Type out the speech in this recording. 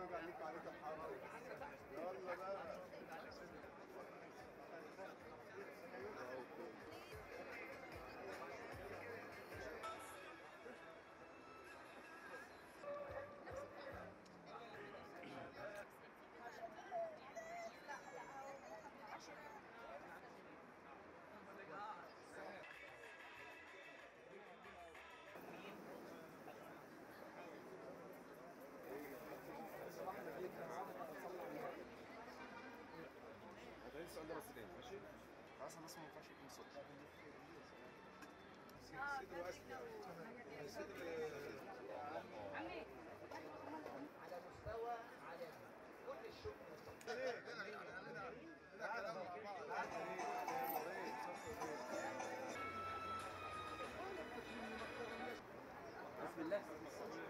الله السؤال ده بس تاني ماشي؟ خلاص الناس ما ينفعش يكون صوت بسم الله